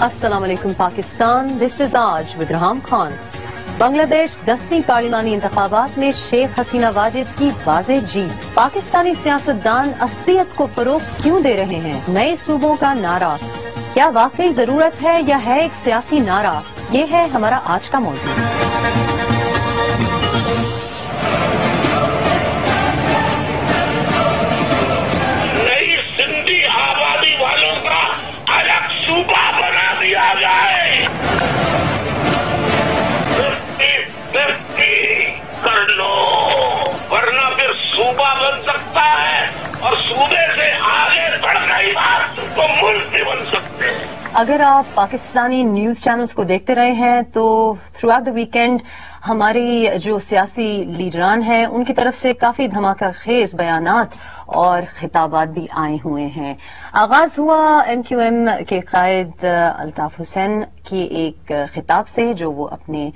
السلام علیکم پاکستان دس از آج ود رحام خان بنگلہ دیش دسویں پارلیمانی انتخابات میں شیخ حسینہ واجد کی واضح جیت پاکستانی سیاستدان اصلیت کو فروغ کیوں دے رہے ہیں نئے صوبوں کا نعرہ کیا واقعی ضرورت ہے یا ہے ایک سیاسی نعرہ یہ ہے ہمارا آج کا موضوع جائے۔ ففٹی ففٹی کر لو، ورنہ پھر صوبہ بن سکتا ہے اور صوبے سے آگے بڑھ گئی بات تو ملک بھی بن سکتے ہیں۔ اگر آپ پاکستانی نیوز چینلز کو دیکھتے رہے ہیں تو تھرو آؤٹ دا ویکینڈ ہماری جو سیاسی لیڈران ہیں، ان کی طرف سے کافی دھماکہ خیز بیانات اور خطابات بھی آئے ہوئے ہیں۔ آغاز ہوا ایم کیو ایم کے قائد الطاف حسین کی ایک خطاب سے جو وہ اپنے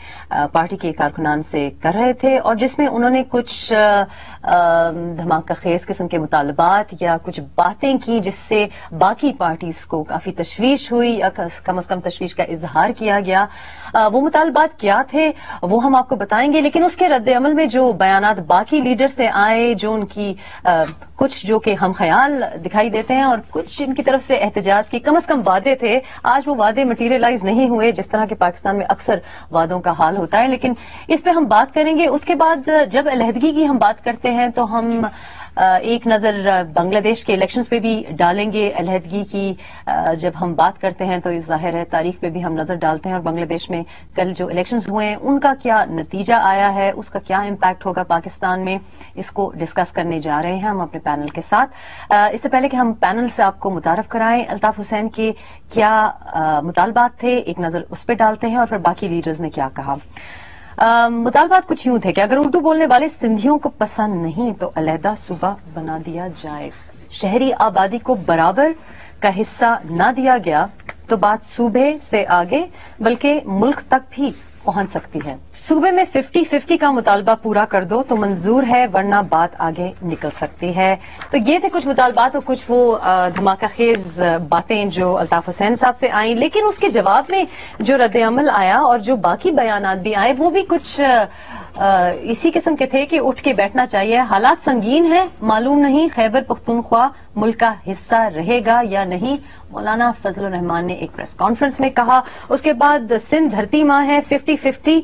پارٹی کے کارکنان سے کر رہے تھے اور جس میں انہوں نے کچھ دھماکہ خیز قسم کے مطالبات یا کچھ باتیں کی جس سے باقی پارٹیز کو کافی تشویش ہوئی یا کم از کم تشویش کا اظہار کیا گیا۔ وہ مطالبات کیا تھے وہ ہم آپ کو بتائیں گے، لیکن اس کے رد عمل میں جو بیانات باقی لیڈر سے آئے، جو ان کی کچھ جو کہ ہم خیال دکھائی دیتے ہیں اور کچھ جن کی طرف سے احتجاج کی کم از کم وعدے تھے، آج وہ وعدے مٹیریلائز نہیں ہوئے، جس طرح کے پاکستان میں اکثر وعدوں کا حال ہوتا ہے، لیکن اس پہ ہم بات کریں گے۔ اس کے بعد جب علیحدگی کی ہم بات کرتے ہیں تو ہم ایک نظر بنگلہ دیش کے الیکشنز پہ بھی ڈالیں گے علیحدگی کی جب ہم بات کرتے ہیں تو ظاہر ہے تاریخ پہ بھی ہم نظر ڈالتے ہیں اور بنگلہ دیش میں کل جو الیکشنز ہوئے ہیں، ان کا کیا نتیجہ آیا ہے؟ اس کا کیا امپیکٹ ہوگا پاکستان میں؟ اس کو ڈسکس کرنے جا رہے ہیں ہم اپنے پینل کے ساتھ۔ اس سے پہلے کہ ہم پینل سے آپ کو متعارف کرائیں، الطاف حسین کے کیا مطالبات تھے؟ ایک نظر اس پہ ڈالتے ہیں اور پھر باقی لیڈرز نے کیا کہا۔ مطالبات کچھ یوں تھے کہ اگر اردو بولنے والے سندھیوں کو پسند نہیں تو علیحدہ صوبہ بنا دیا جائے۔ شہری آبادی کو برابر کا حصہ نہ دیا گیا تو بات صوبے سے آگے، بلکہ ملک تک بھی پہنچ سکتی ہے۔ صوبے میں ففٹی ففٹی کا مطالبہ پورا کر دو تو منظور ہے ورنہ بات آگے نکل سکتی ہے۔ تو یہ تھے کچھ مطالبات اور کچھ وہ دھماکہ خیز باتیں جو الطاف حسین صاحب سے آئیں۔ لیکن اس کے جواب میں جو رد عمل آیا اور جو باقی بیانات بھی آئے، وہ بھی کچھ اسی قسم کے تھے کہ اٹھ کے بیٹھنا چاہیے۔ حالات سنگین ہیں، معلوم نہیں خیبر پختونخوا ملک کا حصہ رہے گا یا نہیں۔ مولانا فضل الرحمان نے ایک پریس کانفرنس میں کہا۔ اس کے بعد سندھ دھرتی ماں ہے، ففٹی ففٹی۔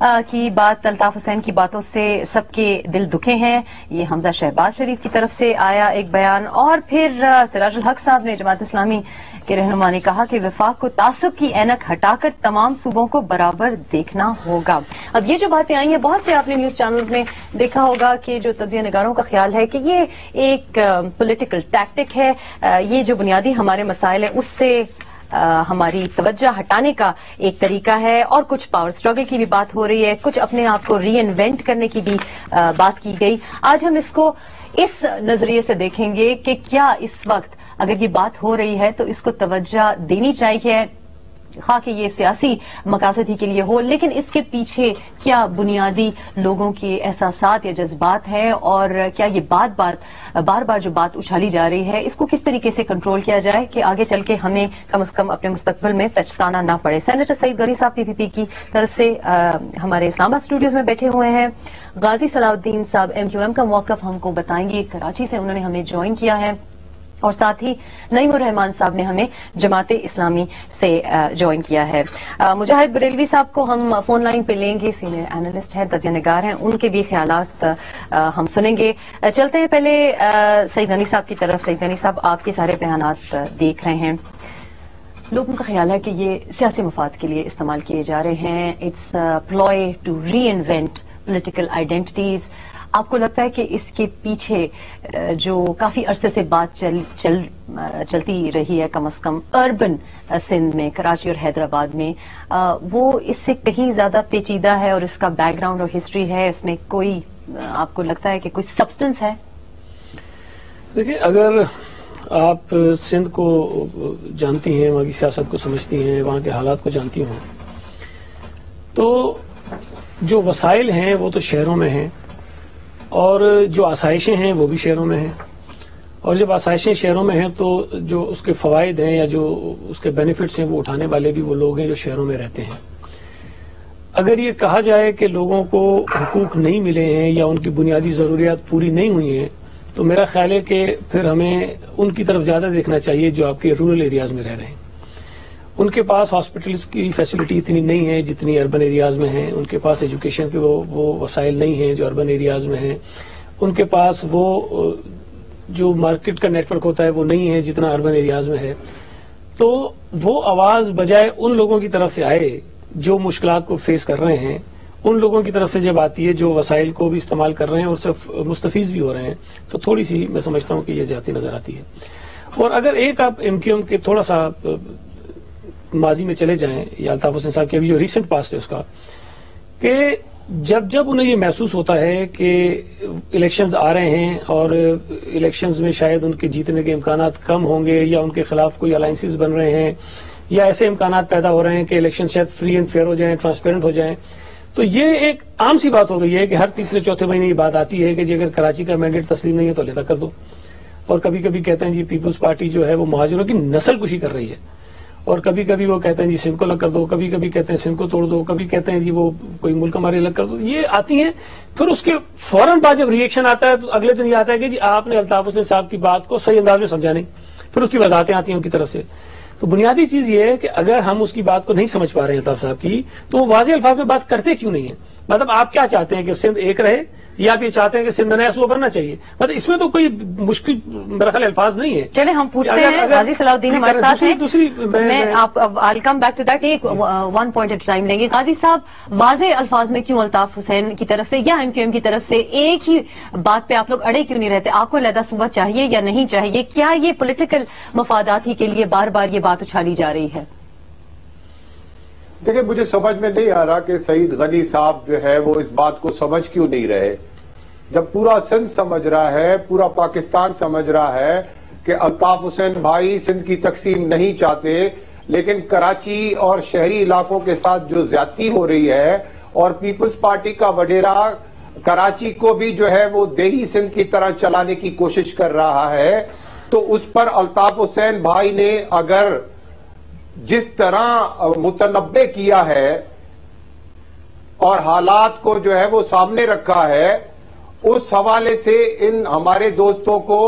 کی بات الطاف حسین کی باتوں سے سب کے دل دکھے ہیں۔ یہ حمزہ شہباز شریف کی طرف سے آیا ایک بیان۔ اور پھر سراج الحق صاحب نے جماعت اسلامی کے رہنما نے کہا کہ وفاق کو تعصب کی اینک ہٹا کر تمام صوبوں کو برابر دیکھنا ہوگا۔ اب یہ جو باتیں آئی ہیں، بہت سے آپ نے نیوز چینلز میں دیکھا ہوگا کہ جو تجزیہ نگاروں کا خیال ہے کہ یہ ایک پولیٹیکل ٹیکٹک ہے۔ یہ جو بنیادی ہمارے مسائل ہیں، اس سے ہماری توجہ ہٹانے کا ایک طریقہ ہے اور کچھ پاور سٹرگل کی بھی بات ہو رہی ہے، کچھ اپنے آپ کو ری انوینٹ کرنے کی بھی بات کی گئی۔ آج ہم اس کو اس نظریے سے دیکھیں گے کہ کیا اس وقت اگر یہ بات ہو رہی ہے تو اس کو توجہ دینی چاہیے۔ خواہ کہ یہ سیاسی مقاصد ہی کے لیے ہو، لیکن اس کے پیچھے کیا بنیادی لوگوں کے احساسات یا جذبات ہیں؟ اور کیا یہ بات بار بار بار جو بات اچھالی جا رہی ہے، اس کو کس طریقے سے کنٹرول کیا جائے کہ آگے چل کے ہمیں کم از کم اپنے مستقبل میں پچھتانا نہ پڑے؟ سینیٹر سعید غنی صاحب پی پی پی کی طرف سے ہمارے اسلام آباد اسٹوڈیوز میں بیٹھے ہوئے ہیں۔ غازی صلاح الدین صاحب ایم کیو ایم کا موقف ہم کو بتائیں گے، کراچی سے انہوں نے ہمیں جوائن کیا ہے۔ اور ساتھ ہی نعیم الرحمان صاحب نے ہمیں جماعت اسلامی سے جوائن کیا ہے۔ مجاہد بریلوی صاحب کو ہم فون لائن پہ لیں گے۔ سینئر اینالسٹ ہیں تجزیہ نگار ہیں، ان کے بھی خیالات ہم سنیں گے۔ چلتے ہیں پہلے سعید غنی صاحب کی طرف۔ سعید غنی صاحب، آپ کے سارے بیانات دیکھ رہے ہیں۔ لوگوں کا خیال ہے کہ یہ سیاسی مفاد کے لیے استعمال کیے جا رہے ہیں۔ It's ploy to reinvent political identities آپ کو لگتا ہے کہ اس کے پیچھے جو کافی عرصے سے بات چل چل چلتی رہی ہے کم از کم اربن سندھ میں، کراچی اور حیدرآباد میں وہ اس سے کہیں زیادہ پیچیدہ ہے اور اس کا بیک گراؤنڈ اور ہسٹری ہے، اس میں کوئی آپ کو لگتا ہے کہ کوئی سبسٹنس ہے؟ دیکھیں، اگر آپ سندھ کو جانتی ہیں، وہاں کی سیاست کو سمجھتی ہیں، وہاں کے حالات کو جانتی ہوں، تو جو وسائل ہیں، وہ تو شہروں میں ہیں۔ اور جو آسائشیں ہیں وہ بھی شہروں میں ہیں۔ اور جب آسائشیں شہروں میں ہیں تو جو اس کے فوائد ہیں یا جو اس کے بینیفٹس ہیں وہ اٹھانے والے بھی وہ لوگ ہیں جو شہروں میں رہتے ہیں۔ اگر یہ کہا جائے کہ لوگوں کو حقوق نہیں ملے ہیں یا ان کی بنیادی ضروریات پوری نہیں ہوئی ہیں، تو میرا خیال ہے کہ پھر ہمیں ان کی طرف زیادہ دیکھنا چاہیے جو آپ کے رورل ایریاز میں رہ رہے ہیں۔ ان کے پاس ہاسپٹلس کی فیسلٹی اتنی نہیں ہے جتنی اربن ایریاز میں ہیں. ان کے پاس ایجوکیشن کے وہ وسائل نہیں ہیں جو اربن ایریاز میں ہیں. ان کے پاس وہ، جو مارکیٹ کا نیٹ ورک ہوتا ہے وہ نہیں ہے جتنا اربن ایریاز میں ہے. تو وہ آواز بجائے ان لوگوں کی طرف سے آئے جو مشکلات کو فیس کر رہے ہیں. ان لوگوں کی طرف سے جب آتی ہے جو وسائل کو بھی استعمال کر رہے ہیں اور صرف مستفیض بھی ہو رہے ہیں تو تھوڑی سی میں سمجھتا ہوں کہ یہ زیادتی نظر آتی ہے. اور اگر ایک آپ ایم کیو ایم کے تھوڑا سا ماضی میں چلے جائیں یا الطاف حسین صاحب کی ابھی جو ریسنٹ پاس ہے اس کا، کہ جب جب انہیں یہ محسوس ہوتا ہے کہ الیکشنز آ رہے ہیں اور الیکشنز میں شاید ان کے جیتنے کے امکانات کم ہوں گے یا ان کے خلاف کوئی الائنسز بن رہے ہیں یا ایسے امکانات پیدا ہو رہے ہیں کہ الیکشن شاید فری اینڈ فیئر ہو جائیں ٹرانسپیرنٹ ہو جائیں، تو یہ ایک عام سی بات ہو گئی ہے کہ ہر تیسرے چوتھے مہینے یہ بات آتی ہے کہ جی اگر کراچی کا مینڈیٹ تسلیم نہیں ہے تو لیتا کر دو۔ اور کبھی کبھی کہتے ہیں جی پیپلز پارٹی جو ہے وہ مہاجروں کی نسل کشی کر رہی ہے۔ اور کبھی کبھی وہ کہتے ہیں جی سم کو الگ کر دو، کبھی کبھی کہتے ہیں سم کو توڑ دو، کبھی کہتے ہیں جی وہ کوئی ملک ہمارے الگ کر دو، یہ آتی ہیں۔ پھر اس کے فوراً بعد جب ریئیکشن آتا ہے تو اگلے دن یہ آتا ہے کہ جی آپ نے الطاف حسین صاحب کی بات کو صحیح انداز میں سمجھا نہیں۔ پھر اس کی وضاحتیں آتی ہیں ان کی طرف سے۔ تو بنیادی چیز یہ ہے کہ اگر ہم اس کی بات کو نہیں سمجھ پا رہے ہیں الطاف صاحب کی تو وہ واضح الفاظ میں بات کرتے کیوں نہیں ہیں؟ مطلب آپ کیا چاہتے ہیں کہ سندھ ایک رہے یا آپ یہ چاہتے ہیں کہ سندھ نیا صوبہ بننا چاہیے؟ مطلب اس میں تو کوئی مشکل میرا خیال الفاظ نہیں ہے چلے ہم پوچھتے ہیں غازی صلاح الدین ہمارے ساتھ ہیں۔ دوسری میں آپ I come back to that ایک ون پوائنٹ ایٹ ٹائم لیں گے۔ غازی صاحب واضح الفاظ میں کیوں الطاف حسین کی طرف سے یا ایم کیو ایم کی طرف سے ایک ہی بات پہ آپ لوگ اڑے کیوں نہیں رہتے؟ آپ کو علیحدہ صوبہ چاہیے یا نہیں چاہیے؟ کیا یہ پولیٹیکل مفادات ہی کے لیے بار بار یہ بات اچھالی جا رہی ہے۔ دیکھیں، مجھے سمجھ میں نہیں آ رہا کہ سعید غنی صاحب جو ہے وہ اس بات کو سمجھ کیوں نہیں رہے۔ جب پورا سندھ سمجھ رہا ہے، پورا پاکستان سمجھ رہا ہے کہ الطاف حسین بھائی سندھ کی تقسیم نہیں چاہتے، لیکن کراچی اور شہری علاقوں کے ساتھ جو زیادتی ہو رہی ہے اور پیپلز پارٹی کا وڈیرا کراچی کو بھی جو ہے وہ دیہی سندھ کی طرح چلانے کی کوشش کر رہا ہے تو اس پر الطاف حسین بھائی نے اگر جس طرح متنبع کیا ہے اور حالات کو جو ہے وہ سامنے رکھا ہے، اس حوالے سے ان ہمارے دوستوں کو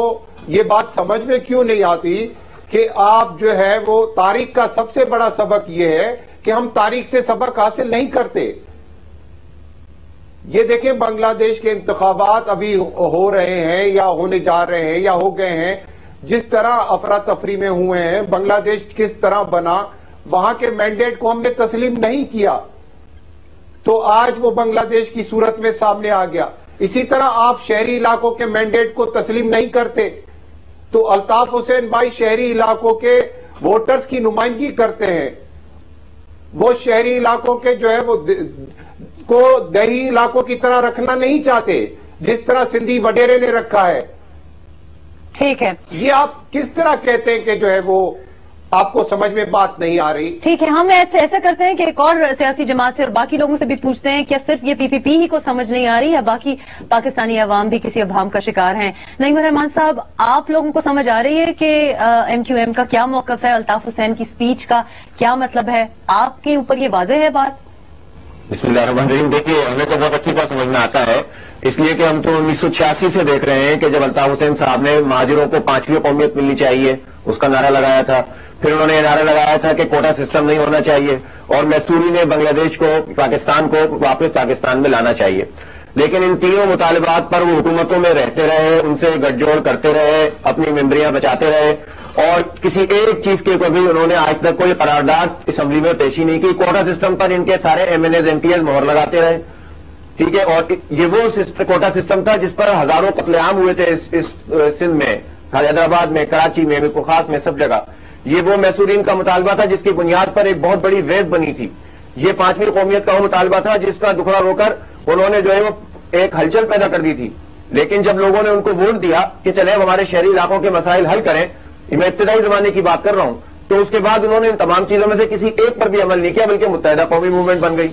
یہ بات سمجھ میں کیوں نہیں آتی کہ آپ جو ہے وہ تاریخ کا سب سے بڑا سبق یہ ہے کہ ہم تاریخ سے سبق حاصل نہیں کرتے۔ یہ دیکھیں بنگلہ دیش کے انتخابات ابھی ہو رہے ہیں یا ہونے جا رہے ہیں یا ہو گئے ہیں۔ جس طرح افراتفری میں ہوئے ہیں، بنگلہ دیش کس طرح بنا، وہاں کے مینڈیٹ کو ہم نے تسلیم نہیں کیا۔ تو آج وہ بنگلہ دیش کی صورت میں سامنے آ گیا۔ اسی طرح آپ شہری علاقوں کے مینڈیٹ کو تسلیم نہیں کرتے، تو الطاف حسین بھائی شہری علاقوں کے ووٹرز کی نمائندگی کرتے ہیں۔ وہ شہری علاقوں کے جو ہے وہ کو دیہی علاقوں کی طرح رکھنا نہیں چاہتے، جس طرح سندھی وڈیرے نے رکھا ہے۔ ٹھیک ہے۔ یہ آپ کس طرح کہتے ہیں کہ جو ہے وہ آپ کو سمجھ میں بات نہیں آ رہی؟ ٹھیک ہے ہم ایسے ایسا کرتے ہیں کہ ایک اور سیاسی جماعت سے اور باقی لوگوں سے بھی پوچھتے ہیں کیا صرف یہ پی پی پی ہی کو سمجھ نہیں آ رہی یا باقی پاکستانی عوام بھی کسی ابہام کا شکار ہیں؟ نعیم الرحمان صاحب آپ لوگوں کو سمجھ آ رہی ہے کہ ایم کیو ایم کا کیا موقف ہے؟ الطاف حسین کی سپیچ کا کیا مطلب ہے؟ آپ کے اوپر یہ واضح ہے بات؟ بسم اللہ الرحمن الرحیم دیکھیے ہمیں تو بہت اچھی طرح سمجھ میں آتا ہے۔ اس لیے کہ ہم تو انیس سو چھیاسی سے دیکھ رہے ہیں کہ جب الطاف حسین صاحب نے مہاجروں کو پانچویں قومیت ملنی چاہیے، اس کا نعرہ لگایا تھا۔ پھر انہوں نے یہ نعرہ لگایا تھا کہ کوٹا سسٹم نہیں ہونا چاہیے اور میسوری نے بنگلہ دیش کو، پاکستان کو واپس پاکستان میں لانا چاہیے۔ لیکن ان تینوں مطالبات پر وہ حکومتوں میں رہتے رہے، ان سے گٹھ جوڑ کرتے رہے، اپنی ممبریاں بچاتے رہے۔ اور کسی ایک چیز کے کبھی انہوں نے آج تک کوئی قرارداد اسمبلی میں پیشی نہیں کی۔ کوٹا سسٹم پر ان کے سارے MLAs MPs مہر لگاتے رہے۔ ٹھیک ہے، اور یہ وہ کوٹا سسٹم تھا جس پر ہزاروں قتل عام ہوئے تھے اس سندھ میں، حیدرآباد میں، کراچی میں خاص میں، سب جگہ۔ یہ وہ میسورین کا مطالبہ تھا جس کی بنیاد پر ایک بہت بڑی ویب بنی تھی۔ یہ پانچویں قومیت کا وہ مطالبہ تھا جس کا دکھڑا رو کر انہوں نے جو ہے وہ ایک ہلچل پیدا کر دی تھی۔ لیکن جب لوگوں نے ان کو ووٹ دیا کہ چلے ہمارے شہری علاقوں کے مسائل حل کریں، میں ابتدائی زمانے کی بات کر رہا ہوں، تو اس کے بعد انہوں نے ان تمام چیزوں میں سے کسی ایک پر بھی عمل نہیں کیا، بلکہ متحدہ قومی موومنٹ بن گئی۔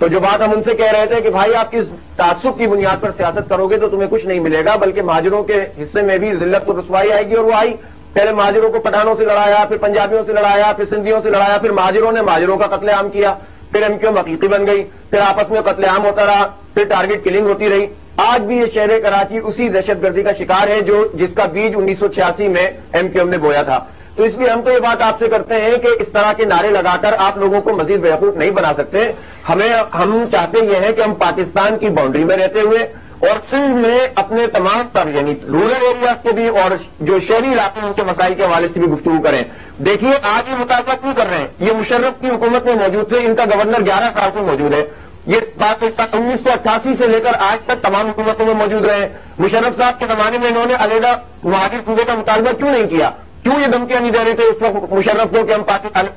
تو جو بات ہم ان سے کہہ رہے تھے کہ بھائی آپ اس تعصب کی بنیاد پر سیاست کرو گے تو تمہیں کچھ نہیں ملے گا، بلکہ مہاجروں کے حصے میں بھی ذلت کو رسوائی آئے گی اور وہ آئی۔ پہلے مہاجروں کو پٹھانوں سے لڑایا، پھر پنجابیوں سے لڑایا، پھر سندھیوں سے لڑایا، پھر مہاجروں نے مہاجروں کا قتل عام کیا، پھر ایم کیو حقیقی بن گئی، پھر آپس میں قتل عام ہوتا رہا، پھر ٹارگٹ کلنگ ہوتی رہی۔ آج بھی یہ شہر کراچی اسی دہشت گردی کا شکار ہے جو جس کا بیج انیس سو چھیاسی میں ایم کیو ایم نے بویا تھا۔ تو اس لیے ہم تو یہ بات آپ سے کرتے ہیں کہ اس طرح کے نعرے لگا کر آپ لوگوں کو مزید بیوقوف نہیں بنا سکتے۔ ہمیں ہم چاہتے یہ ہیں کہ ہم پاکستان کی باؤنڈری میں رہتے ہوئے اور سندھ میں اپنے تمام تر یعنی رورل ایریاز کے بھی اور جو شہری علاقے ہیں، ان کے مسائل کے حوالے سے بھی گفتگو کریں۔ دیکھیے، آج یہ مطالبہ کیوں کر رہے ہیں؟ یہ مشرف کی حکومت میں موجود تھے، ان کا گورنر گیارہ سال سے موجود ہے۔ یہ پاکستان انیس سو اٹھاسی سے لے کر آج تک تمام حکومتوں میں موجود رہے۔ ہیں مشرف صاحب کے زمانے میں انہوں نے علیحدہ مہاجر صوبے کا مطالبہ کیوں نہیں کیا؟ کیوں یہ دھمکیاں نہیں دے رہے تھے؟ اس وقت مشرف کو کہ ہم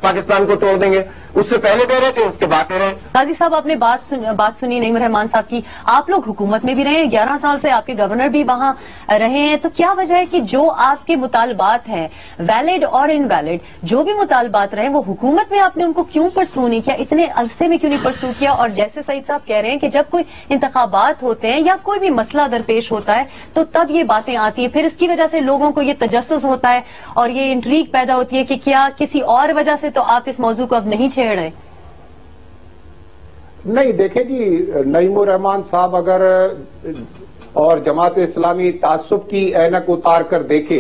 پاکستان کو توڑ دیں گے۔ اس سے پہلے دے رہے تھے، اس کے بعد دے رہے غازی صاحب، آپ نے بات سن بات سنی نعیم الرحمان صاحب کی۔ آپ لوگ حکومت میں بھی رہے ہیں، گیارہ سال سے آپ کے گورنر بھی وہاں رہے ہیں۔ تو کیا وجہ ہے کہ جو آپ کے مطالبات ہیں ویلڈ اور ان ویلڈ جو بھی مطالبات رہے، وہ حکومت میں آپ نے ان کو کیوں پرسو نہیں کیا؟ اتنے عرصے میں کیوں نہیں پرسو کیا؟ اور جیسے سعید صاحب کہہ رہے ہیں کہ جب کوئی انتخابات ہوتے ہیں یا کوئی بھی مسئلہ درپیش ہوتا ہے، تو تب یہ باتیں آتی ہیں۔ پھر اس کی وجہ سے لوگوں کو یہ تجسس ہوتا ہے اور یہ انٹریگ پیدا ہوتی ہے کہ کیا کسی اور وجہ سے تو آپ اس موضوع کو اب نہیں چھیڑ رہے؟ نہیں، دیکھیں جی نعیم الرحمان صاحب اگر اور جماعت اسلامی تعصب کی اینک اتار کر دیکھے،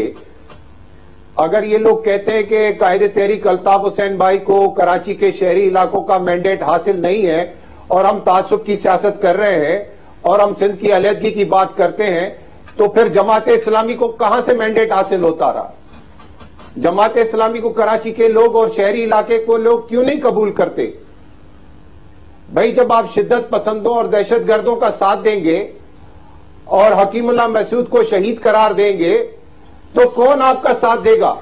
اگر یہ لوگ کہتے ہیں کہ قائد تحریک الطاف حسین بھائی کو کراچی کے شہری علاقوں کا مینڈیٹ حاصل نہیں ہے اور ہم تعصب کی سیاست کر رہے ہیں اور ہم سندھ کی علیحدگی کی بات کرتے ہیں، تو پھر جماعت اسلامی کو کہاں سے مینڈیٹ حاصل ہوتا رہا؟ جماعت اسلامی کو کراچی کے لوگ اور شہری علاقے کو لوگ کیوں نہیں قبول کرتے؟ بھائی جب آپ شدت پسندوں اور دہشت گردوں کا ساتھ دیں گے اور حکیم اللہ محسود کو شہید قرار دیں گے، تو کون آپ کا ساتھ دے گا؟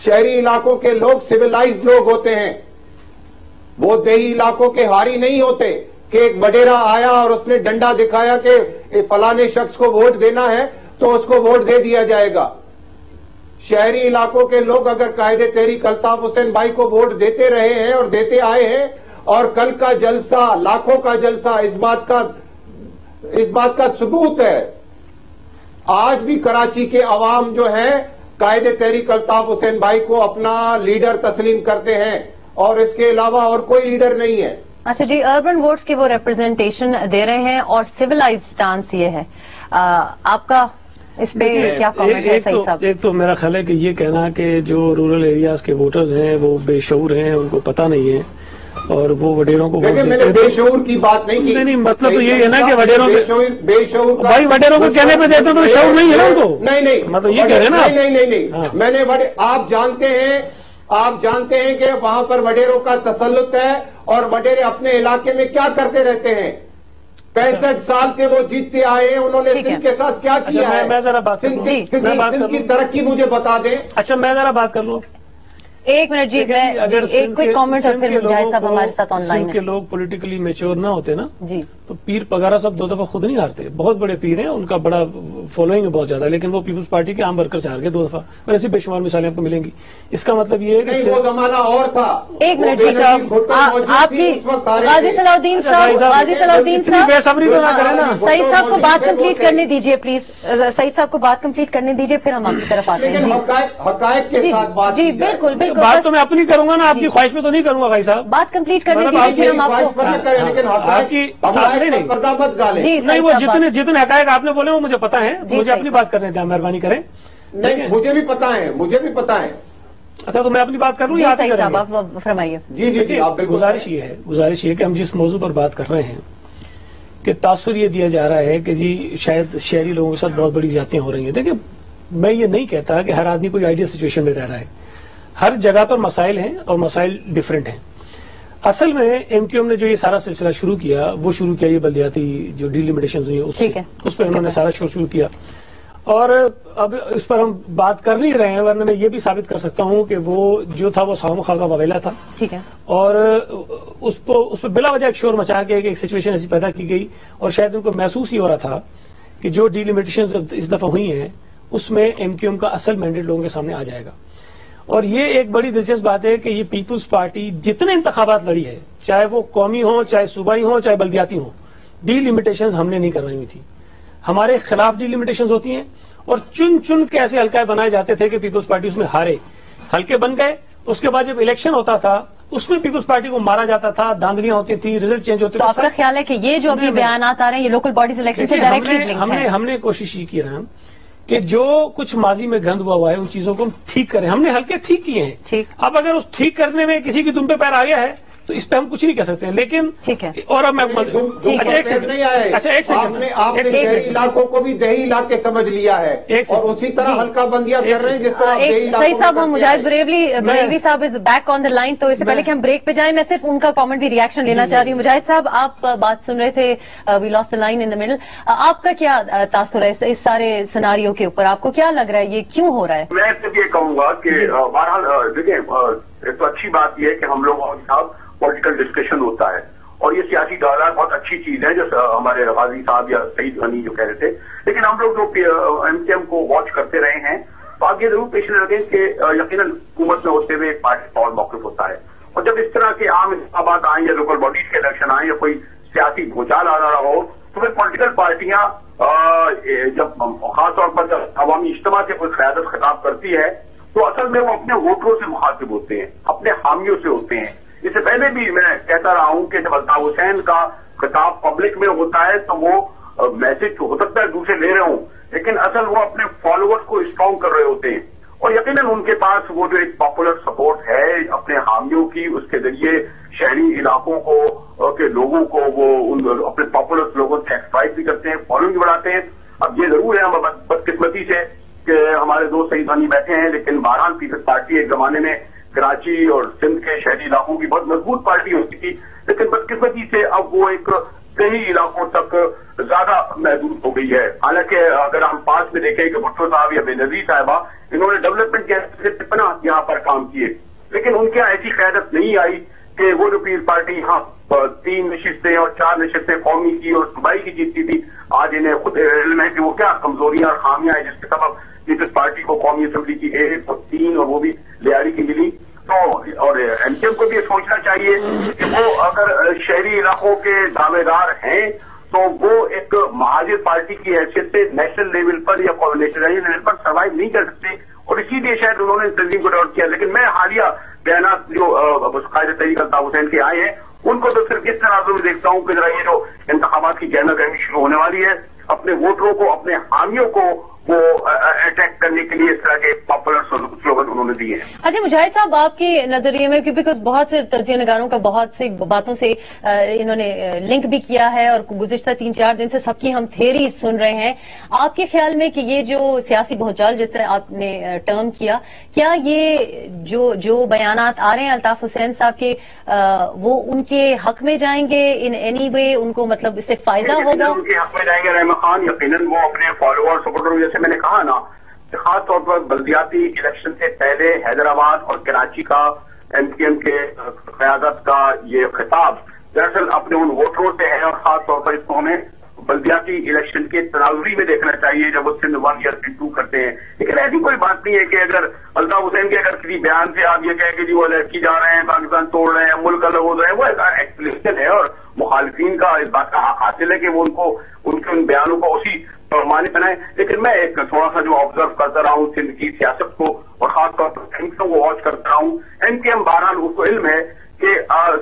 شہری علاقوں کے لوگ سویلائزڈ لوگ ہوتے ہیں۔ وہ دیہی علاقوں کے ہاری نہیں ہوتے کہ ایک وڈیرا آیا اور اس نے ڈنڈا دکھایا کہ فلانے شخص کو ووٹ دینا ہے تو اس کو ووٹ دے دیا جائے گا۔ شہری علاقوں کے لوگ اگر قائد تحریک الطاف حسین بھائی کو ووٹ دیتے رہے ہیں اور دیتے آئے ہیں اور کل کا جلسہ، لاکھوں کا جلسہ اس بات کا، اس بات کا ثبوت ہے، آج بھی کراچی کے عوام جو ہے قائد تحریک الطاف حسین بھائی کو اپنا لیڈر تسلیم کرتے ہیں اور اس کے علاوہ اور کوئی لیڈر نہیں ہے۔ اچھا جی اربن ووٹس کے وہ ریپرزینٹیشن دے رہے ہیں اور سویلائز سٹانس یہ ہے۔ آپ کا اس پہ کیا کامنٹ ہے سعید صاحب؟ ایک تو میرا خیال ہے کہ یہ کہنا کہ جو رورل ایریاز کے ووٹرز ہیں وہ بے شعور ہیں ان کو پتہ نہیں ہے اور وہ وڈیروں کو دیکھیں میں نے بے شعور کی بات نہیں کی۔ نہیں نہیں مطلب تو یہ ہے نا کہ وڈیروں بے شعور بے شعور کا- بھائی وڈیروں کو کہنے پہ دیتے تو شعور نہیں ہے نا ان کو؟ نہیں نہیں مطلب یہ کہہ رہے ہیں نا نہیں نہیں نہیں نہیں ہاں۔ میں نے آپ جانتے ہیں آپ جانتے ہیں کہ وہاں پر وڈیروں کا تسلط ہے اور وڈیرے اپنے علاقے میں کیا کرتے رہتے ہیں؟ پینسٹھ سال سے وہ جیتتے آئے ہیں انہوں نے۔ سندھ کے ساتھ کیا کیا میں- ہے میں ذرا بات کر سندھ لوں۔ کی- جی۔ سندھ کی۔ ترقی مجھے بتا دیں اچھا میں ذرا بات کر لوں ایک منٹ جی میں جی، جی، ایک کوئی کامنٹ اور پھر کے مجاہد صاحب ہمارے ساتھ آن لائن سندھ کے ہے لوگ پولیٹیکلی میچور نہ ہوتے نا جی۔ تو پیر پگارا صاحب دو دفعہ خود نہیں ہارتے۔ بہت بڑے پیر ہیں ان کا بڑا فالوئنگ ہے بہت زیادہ لیکن وہ پیپلز پارٹی کے عام ورکر سے ہار گئے دو دفعہ۔ اور ایسی بے شمار مثالیں آپ کو ملیں گی۔ اس کا مطلب یہ ہے کہ وہ زمانہ اور تھا۔ ایک منٹ جی نظیر صاحب آپ کی غازی۔ صلاح الدین اچھا، صاحب غازی صلاح الدین صاحب بے صبری تو نہ کریں نا۔ سعید صاحب کو بات کمپلیٹ۔ کرنے دیجیے پلیز سعید صاحب کو بات کمپلیٹ کرنے دیجیے پھر ہم آپ کی طرف آتے ہیں۔ جی۔ حقائق حقائق کے جی ساتھ بات جی۔ بالکل بالکل۔ بات تو میں اپنی کروں گا نا آپ جی۔ کی خواہش میں تو نہیں کروں گا بھائی صاحب۔ بات کمپلیٹ کرنے مطلب آپ ہم کو کی- نہیں، جی وہ جتنے جتنے حقائق آپ نے بولے وہ مجھے پتا ہے جی، مجھے اپنی۔ بات کرنے دیں مہربانی کریں۔ نہیں مجھے بھی پتا ہے مجھے بھی پتا ہے اچھا تو میں اپنی بات کر جی صاحب گے؟ آپ فرمائیے۔ جی جی جی گزارش یہ ہے گزارش یہ ہے کہ ہم جس موضوع پر بات کر رہے ہیں کہ تاثر یہ دیا جا رہا ہے کہ جی شاید شہری لوگوں کے ساتھ بہت بڑی زیادتیاں ہو رہی ہیں۔ دیکھیں میں یہ نہیں کہتا کہ ہر آدمی کوئی آئیڈیل سچویشن میں رہ رہا ہے۔ ہر جگہ پر مسائل ہیں اور مسائل ڈفرینٹ ہیں۔ اصل میں ایم کیو ایم نے جو یہ سارا سلسلہ شروع کیا وہ شروع کیا یہ بلدیاتی جو ڈیلیمیٹیشن ہوئی ہیں اس۔ اس پہ اس انہوں نے۔ سارا شروع شروع کیا۔ اور اب اس پر ہم بات کر نہیں رہے ہیں ورنہ میں یہ بھی ثابت کر سکتا ہوں کہ وہ جو تھا وہ ساؤ خواہ کا واویلا تھا۔ اور اس کو اس پہ بلا وجہ ایک شور مچا کے ایک سچویشن ایسی پیدا کی گئی اور شاید ان کو محسوس ہی ہو رہا تھا کہ جو ڈیلیمیٹیشن اس دفعہ ہوئی ہیں اس میں ایم کیو ایم کا اصل مینڈیٹ لوگوں کے سامنے آ جائے گا۔ اور یہ ایک بڑی دلچسپ بات ہے کہ یہ پیپلز پارٹی جتنے انتخابات لڑی ہے چاہے وہ قومی ہوں چاہے صوبائی ہوں چاہے بلدیاتی ہوں ڈی لمیٹیشن ہم نے نہیں کروائی ہوئی تھی۔ ہمارے خلاف ڈی لمیٹیشن ہوتی ہیں اور چن چن کے ایسے حلقے بنائے جاتے تھے کہ پیپلز پارٹی اس میں ہارے۔ حلقے بن گئے اس کے بعد جب الیکشن ہوتا تھا اس میں پیپلز پارٹی کو مارا جاتا تھا داندلیاں ہوتی تھی ریزلٹ چینج ہوتے تھے۔ آپ کا خیال ہے کہ یہ جو ابھی۔ بیانات آ رہے ہیں یہ لوکل باڈیز الیکشن سے ہم ڈائریکٹلی نے ہم ہم کوشش یہ کی رہا کہ جو کچھ ماضی میں گند ہوا ہوا ہے ان چیزوں کو ہم ٹھیک کریں ہم نے ہلکے ٹھیک کیے ہیں۔ اب اگر اس ٹھیک کرنے میں کسی کی دم پہ پیر آ گیا ہے تو اس پہ ہم کچھ نہیں کہہ سکتے ہیں لیکن ٹھیک ہے۔ اور اب میں اچھا۔ ایک سیکنڈ اچھا ایک آپ سیکنڈ نے آپ نے سیکنڈ علاقوں کو بھی دیہی علاقے سمجھ لیا ہے۔ اور اسی طرح جی۔ ہلکا بندیاں کر رہے ہیں جس طرح دیہی علاقوں سعید صاحب ہم مجاہد۔ بریولی بریوی صاحب از بیک آن دا لائن تو اس سے پہلے کہ ہم بریک پہ جائیں میں صرف ان کا کامنٹ بھی ریاکشن لینا چاہ رہی ہوں مجاہد صاحب آپ بات سن رہے تھے وی لاس the line in the middle آپ کا کیا تاثر ہے اس- سارے سناریوں کے اوپر آپ کو کیا لگ رہا ہے یہ کیوں ہو رہا ہے میں صرف یہ کہوں گا کہ بہرحال دیکھیں تو اچھی بات یہ ہے کہ ہم لوگوں کے ساتھ پولیٹیکل ڈسکشن ہوتا ہے۔ اور یہ سیاسی ڈائلاگ بہت اچھی چیز ہے، جو ہمارے غازی صاحب یا سعید غنی جو کہہ رہے تھے۔ لیکن ہم لوگ جو ایم سی ایم کو واچ کرتے رہے ہیں، تو آپ یہ ضرور پیش رکھیں کہ یقیناً حکومت میں ہوتے ہوئے ایک پارٹی اور موقف ہوتا ہے۔ اور جب اس طرح کے عام انتخابات آئیں یا لوکل باڈیز کے الیکشن آئیں یا کوئی سیاسی بھوچال آ رہا ہو، تو پھر پولیٹیکل پارٹیاں جب خاص طور پر جب عوامی اجتماع سے کوئی قیادت خطاب کرتی ہے تو اصل میں وہ اپنے ووٹروں سے مخاطب ہوتے ہیں، اپنے حامیوں سے ہوتے ہیں۔ اس سے پہلے بھی میں کہتا رہا ہوں کہ جب الطاف حسین کا خطاب پبلک میں ہوتا ہے تو وہ میسج ہو سکتا ہے، دوسرے لے رہے ہوں۔ لیکن اصل وہ اپنے فالوورز کو اسٹرانگ کر رہے ہوتے ہیں۔ اور یقیناً ان کے پاس وہ جو ایک پاپولر سپورٹ ہے اپنے حامیوں کی، اس کے ذریعے شہری علاقوں کو، کے لوگوں کو وہ ان اپنے پاپولر لوگوں سے ایکسپرائز بھی کرتے ہیں فالوئنگ بھی بڑھاتے ہیں۔ اب یہ ضرور ہے ہم بدقسمتی سے کہ ہمارے دوست سعید بیٹھے ہیں، لیکن بہرحال پیپلز پارٹی ایک زمانے میں کراچی اور سندھ کے شہری علاقوں کی بہت مضبوط پارٹی ہوتی تھی، لیکن بدقسمتی سے اب وہ ایک کئی علاقوں تک زیادہ محدود ہو گئی ہے۔ حالانکہ اگر ہم پاس میں دیکھیں کہ بھٹو صاحب یا بے نظیر صاحبہ، انہوں نے ڈیولپمنٹ کے حیثیت سے کتنا یہاں پر کام کیے، لیکن ان کے یہاں ایسی قیادت نہیں آئی کہ وہ جو پیس پارٹی یہاں تین نشستیں اور چار نشستیں قومی کی اور صوبائی کی جیتتی تھی، آج انہیں خود علم ہے کہ وہ کیا کمزوریاں اور خامیاں ہیں جس کے سبب پیپلز پارٹی کو قومی اسمبلی کی ایک اور تین اور وہ بھی لیاری کی ملی۔ تو اور ایم سی ایم کو بھی یہ سوچنا چاہیے کہ وہ اگر شہری علاقوں کے دعوے دار ہیں، تو وہ ایک مہاجر پارٹی کی حیثیت سے نیشنل لیول پر یا نیشنل لیول پر سروائو نہیں کر سکتے۔ اور اسی لیے شاید انہوں نے تنظیم کو ڈیولپ کیا، لیکن میں حالیہ بیانات جو قائد تحریک الطاف حسین کے آئے ہیں، ان کو تو صرف اس طرح میں دیکھتا ہوں کہ ذرا یہ جو انتخابات کی گہنا گہمی شروع ہونے والی ہے۔ اپنے ووٹروں کو، اپنے حامیوں کو وہ اٹیک کرنے کے لیے اس طرح کے پاپولر سلوگن انہوں نے دیے ہیں۔ اچھا مجاہد صاحب آپ کے نظریے میں کیونکہ بیکاز بہت سے تجزیہ نگاروں کا بہت سے باتوں سے انہوں نے لنک بھی کیا ہے اور گزشتہ تین چار دن سے سب کی ہم تھیری سن رہے ہیں۔ آپ کے خیال میں کہ یہ جو سیاسی بہچال جس طرح آپ نے ٹرم کیا کیا یہ جو جو بیانات آ رہے ہیں الطاف حسین صاحب کے وہ ان کے حق میں جائیں گے؟ ان اینی وے ان کو مطلب اس سے فائدہ ہوگا؟ ان کے حق میں جائیں گے رحمت خان یقیناً وہ اپنے فالوور سپورٹر جیسے میں نے کہا نا کہ خاص طور پر بلدیاتی الیکشن سے پہلے حیدرآباد اور کراچی کا ایم پی ایم کے قیادت کا یہ خطاب دراصل اپنے ان ووٹروں سے ہے اور خاص طور پر اس کو ہمیں بلدیاتی الیکشن کے تناظری میں دیکھنا چاہیے جب وہ سندھ ون یا سندھ ٹو کرتے ہیں۔ لیکن ایسی کوئی بات نہیں ہے کہ اگر الطاف حسین کے اگر کسی بیان سے آپ یہ کہیں کہ جی وہ لڑکی جا رہے ہیں، پاکستان توڑ رہے ہیں، ملک الگ ہو رہے ہیں، وہ ایک ایکسپلیشن ہے اور مخالفین کا اس بات کا حق حاصل ہے کہ وہ ان کو، ان کے ان بیانوں کو اسی پیمانے بنائیں لیکن میں ایک تھوڑا سا جو آبزرو کرتا رہا ہوں سندھ کی سیاست کو اور خاص طور پر ایم کو واچ کرتا رہا ہوں۔ ایم کے ایم بہرحال اس کو علم ہے کہ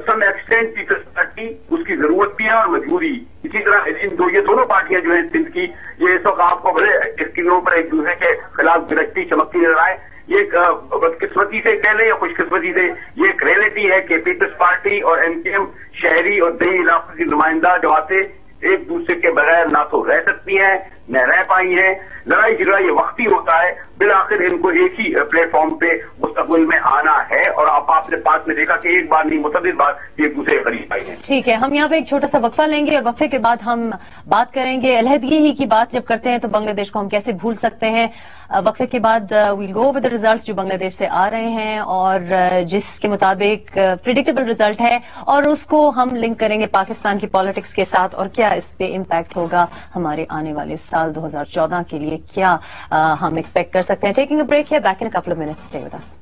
سم ایکسٹینٹ پیپلز پارٹی اس کی ضرورت بھی ہے اور مجبوری۔ اسی طرح ان دو، یہ دونوں پارٹیاں جو ہیں سندھ کی، یہ اس وقت آپ کو بڑے اسکرینوں پر ایک دوسرے کے خلاف گرجتی چمکتی نظر آئے۔ یہ بدقسمتی سے کہہ لیں یا خوش قسمتی سے، یہ ایک ریئلٹی ہے کہ پیپلز پارٹی اور ایم پی ایم شہری اور دیہی علاقوں کی نمائندہ جماعتیں ایک دوسرے کے بغیر نہ تو رہ سکتی ہیں۔ نہ رہ پائی ہیں۔ لڑائی جھگڑا یہ وقتی ہوتا ہے۔ بالآخر ان کو ایک ہی پلیٹ فارم پہ مستقبل میں آنا ہے اور آپ آپ نے پاس میں دیکھا کہ ایک بار نہیں، متعدد بار ایک دوسرے قریب آئی ہیں۔ ٹھیک ہے، ہم یہاں پہ ایک چھوٹا سا وقفہ لیں گے اور وقفے کے بعد ہم بات کریں گے۔ علیحدگی ہی کی بات جب کرتے ہیں تو بنگلہ دیش کو ہم کیسے بھول سکتے ہیں؟ وقفے کے بعد ویل گو ود ریزلٹس جو بنگلہ دیش سے آ رہے ہیں اور جس کے مطابق پریڈکٹیبل ریزلٹ ہے اور اس کو ہم لنک کریں گے پاکستان کی پالیٹکس کے ساتھ اور کیا اس پہ امپیکٹ ہوگا ہمارے آنے والے سال 2014 کے لیے کیا ہم ایکسپیکٹ کر سکتے ہیں؟ ٹیکنگ اے بریک ہے back in couple minutes stay with us